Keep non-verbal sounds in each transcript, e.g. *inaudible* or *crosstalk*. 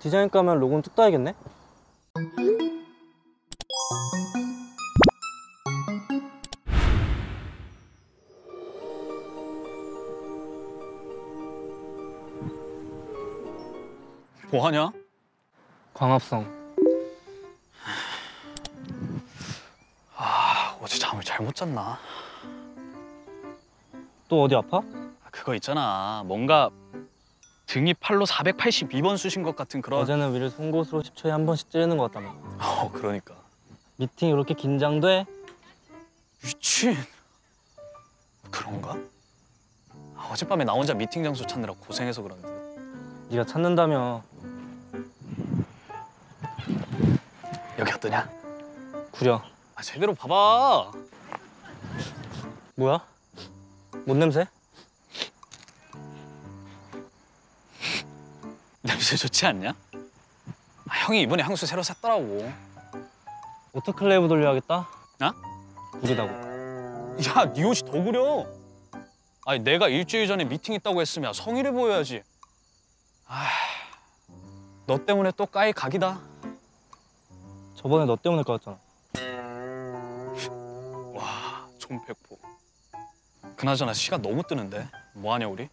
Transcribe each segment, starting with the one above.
디자인 가면 로고는 뚝 따야겠네? 뭐 하냐? 광합성 아, 어제 잠을 잘못 잤나? 또 어디 아파? 아, 그거 있잖아. 뭔가 등이 팔로 482번 쑤신 것 같은 그런. 어제는 위를 송곳으로 10초에 한 번씩 찌르는 것 같다며 어, 그러니까. 미팅이 이렇게 긴장돼? 미친. 그런가? 아, 어젯밤에 나 혼자 미팅 장소 찾느라 고생해서 그런데. 네가 찾는다며 여기 어떠냐? 구려 아, 제대로 봐봐. 뭐야? 뭔 냄새? 냄새 좋지 않냐? 아, 형이 이번에 향수 새로 샀더라고. 오토클레이브 돌려야겠다 어? 구리다고 야, 네 옷이 더 구려. 아니, 내가 일주일 전에 미팅 있다고 했으면 성의를 보여야지. 아, 너 때문에 또 까일 각이다. 저번에 너 때문에 까였잖아 와, 총백포. 그나저나 시간 너무 뜨는데. 뭐 하냐 우리?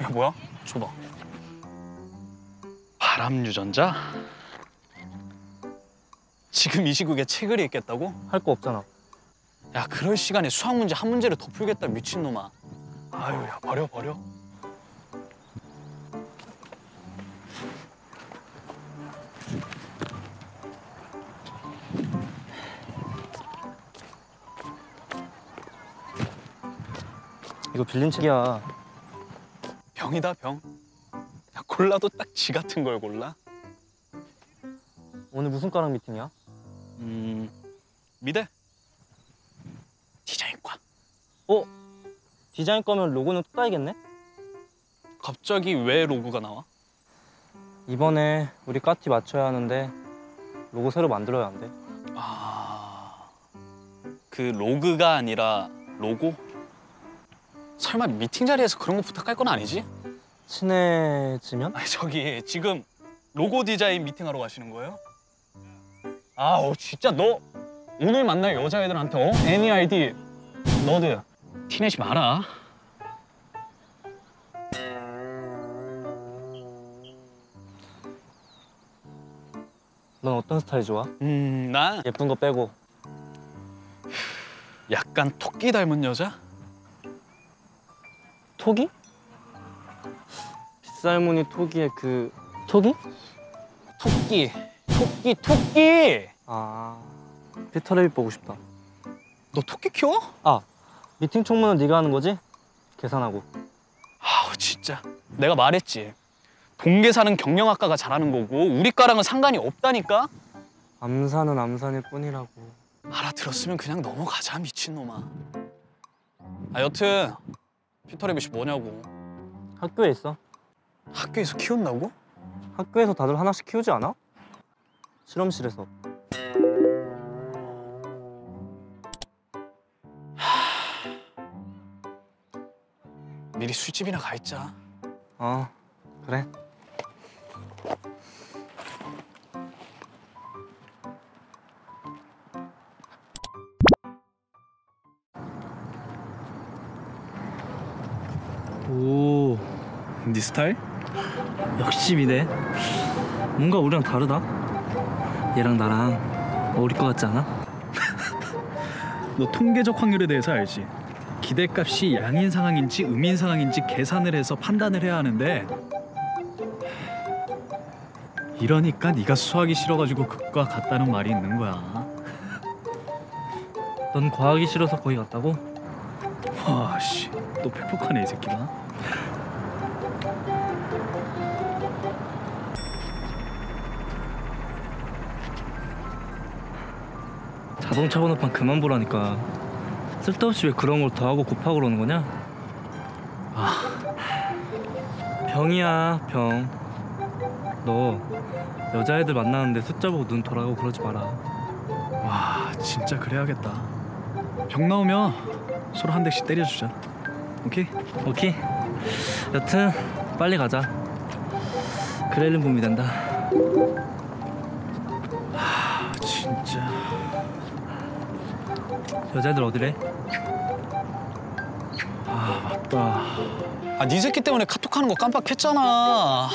이게 뭐야? 줘봐. 바람 유전자? 지금 이 시국에 책을 읽겠다고? 할 거 없잖아 야, 그럴 시간에 수학 문제 한 문제를 더 풀겠다 미친놈아. 아유, 야 버려 버려. 이거 빌린 책이야 병이다 병. 야, 골라도 딱 지 같은 걸 골라. 오늘 무슨 과랑 미팅이야? 음, 미대. 디자인과. 어? 디자인 거면 로고는 뚝 따야겠네? 갑자기 왜 로고가 나와? 이번에 우리 과티 맞춰야 하는데 로고 새로 만들어야 한대 아, 그 로그가 아니라 로고? 설마 미팅 자리에서 그런 거 부탁할 건 아니지? 친해지면? 아니 저기 지금 로고 디자인 미팅하러 가시는 거예요? 아, 어, 진짜 너 오늘 만날 여자애들한테 어? 애니 아이디 너드 티내지 마라. 넌 어떤 스타일 좋아? 음, 나 예쁜 거 빼고 약간 토끼 닮은 여자? 토기? 빗살무늬 토기의 그 토기? 토끼, 토끼, 토끼. 아 피터레빗 보고 싶다 너 토끼 키워? 아 미팅 총무는 네가 하는 거지? 계산하고 아우 진짜 내가 말했지 동계사는 경영학과가 잘하는 거고 우리 과랑은 상관이 없다니까 암산은 암산일 뿐이라고 알아들었으면 그냥 넘어가자 미친놈아 아 여튼 피터레빗이 뭐냐고. 학교에 있어. 학교에서 키운다고? 학교에서 다들 하나씩 키우지 않아? 실험실에서. 미리 술집이나 가 있자. 어 그래 오 네 스타일? 역시 미네 뭔가 우리랑 다르다 얘랑 나랑 어울릴 것 같지 않아? *laughs* 너 통계적 확률에 대해서 알지? 기대값이 양인 상황인지 음인 상황인지 계산을 해서 판단을 해야 하는데 이러니까 네가 수학이 싫어가지고 극과 같다는 말이 있는 거야. 넌 과학이 싫어서 거기 갔다고? 와씨, 또 팩폭하네 이 새끼가. 자동차 번호판 그만 보라니까 쓸데없이 왜 그런 걸 더하고 곱하고 그러는 거냐? 아 병이야 병 너 여자애들 만나는데 숫자 보고 눈 돌아가고 그러지 마라 와, 진짜 그래야겠다. 병 나오면 서로 한 대씩 때려주자. 오케이? 오케이? 여튼 빨리 가자. 그레일린 봄이 된다. 아 진짜 여자애들 어디래? 아 맞다 아네 새끼 때문에 카톡하는 거 깜빡했잖아